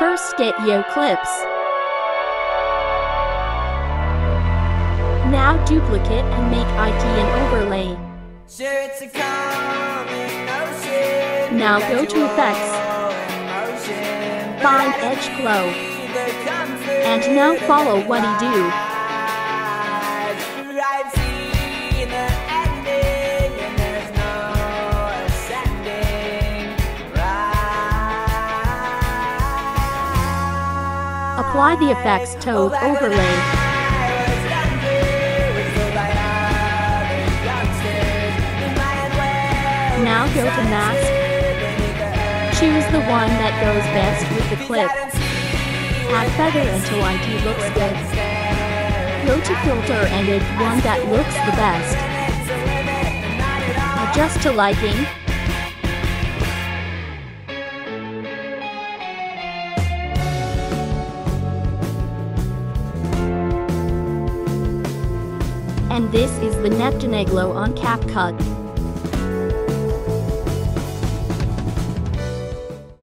First get yo clips. Now duplicate and make IT an overlay. Sure, it's a common Now go to effects. all in motion, but Find edge glow. see the comfort And now follow what he do. Apply the effects toad overlay. Now go to mask. Choose the one that goes best with the clip. Add feather until IT looks good. Go to filter and add one that looks the best. Adjust to liking. And this is the Neptun Glow on CapCut.